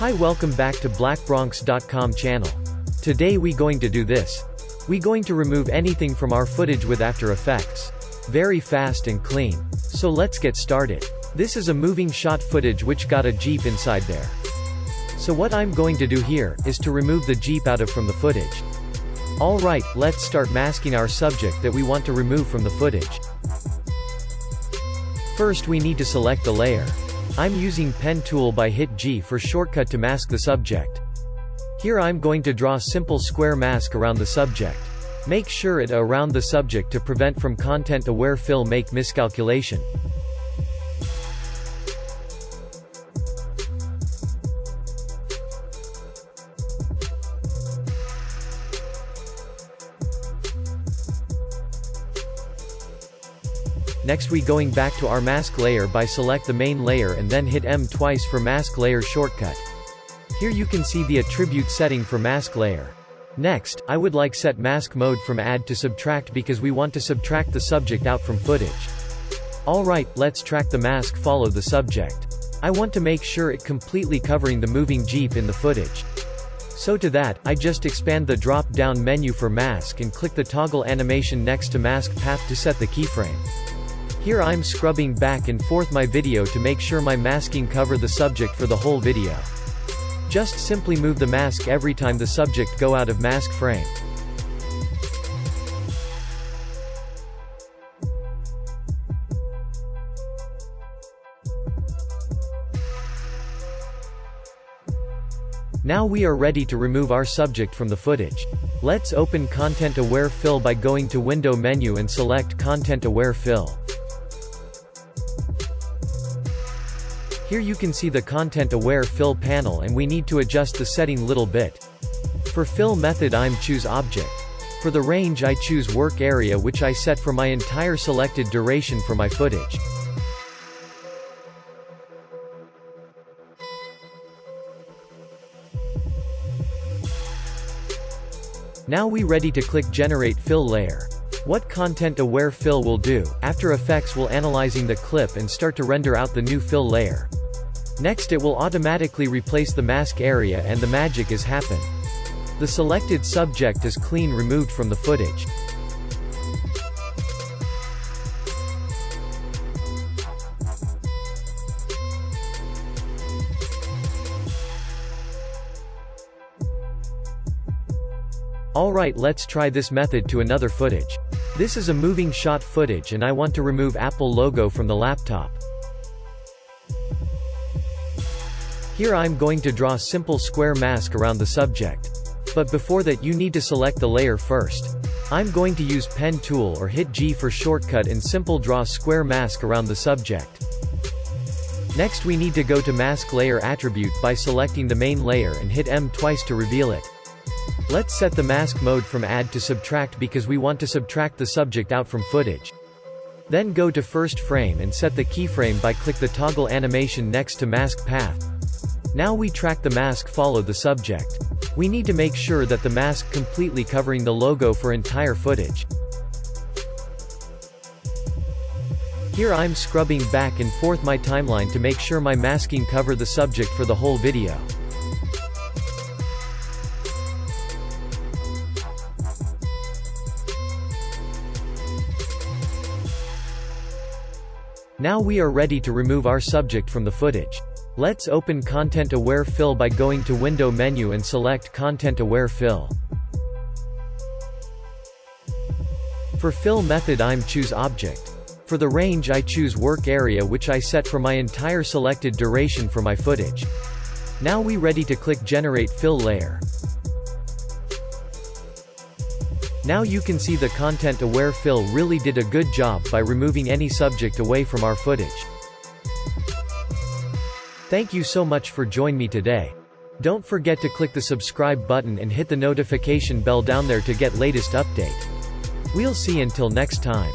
Hi welcome back to blackbronx.com channel. Today we going to do this. We going to remove anything from our footage with After Effects. Very fast and clean. So let's get started. This is a moving shot footage which got a Jeep inside there. So what I'm going to do here, is to remove the Jeep out of from the footage. Alright, let's start masking our subject that we want to remove from the footage. First we need to select the layer. I'm using pen tool by hit G for shortcut to mask the subject. Here I'm going to draw simple square mask around the subject. Make sure it around the subject to prevent from content aware fill make miscalculation. Next we going back to our mask layer by select the main layer and then hit M twice for mask layer shortcut. Here you can see the attribute setting for mask layer. Next, I would like set mask mode from add to subtract because we want to subtract the subject out from footage. Alright, let's track the mask follow the subject. I want to make sure it completely covering the moving jeep in the footage. So to that, I just expand the drop-down menu for mask and click the toggle animation next to mask path to set the keyframe. Here I'm scrubbing back and forth my video to make sure my masking cover the subject for the whole video. Just simply move the mask every time the subject go out of mask frame. Now we are ready to remove our subject from the footage. Let's open Content Aware Fill by going to Window menu and select Content Aware Fill. Here you can see the content aware fill panel and we need to adjust the setting little bit. For fill method I'm choose object. For the range I choose work area which I set for my entire selected duration for my footage. Now we ready to click generate fill layer. What content aware fill will do, After Effects will analyzing the clip and start to render out the new fill layer. Next it will automatically replace the mask area and the magic is happened. The selected subject is clean removed from the footage. Alright let's try this method to another footage. This is a moving shot footage and I want to remove Apple logo from the laptop. Here I'm going to draw simple square mask around the subject. But before that you need to select the layer first. I'm going to use pen tool or hit G for shortcut and simple draw square mask around the subject. Next we need to go to mask layer attribute by selecting the main layer and hit M twice to reveal it. Let's set the mask mode from add to subtract because we want to subtract the subject out from footage. Then go to first frame and set the keyframe by click the toggle animation next to mask path. Now we track the mask follow the subject. We need to make sure that the mask completely covering the logo for entire footage. Here I'm scrubbing back and forth my timeline to make sure my masking cover the subject for the whole video. Now we are ready to remove our subject from the footage. Let's open Content Aware Fill by going to Window menu and select Content Aware Fill. For fill method I'm choose object. For the range I choose work area which I set for my entire selected duration for my footage. Now we ready to click generate fill layer. Now you can see the content aware fill really did a good job by removing any subject away from our footage. Thank you so much for join me today. Don't forget to click the subscribe button and hit the notification bell down there to get latest update. We'll see until next time.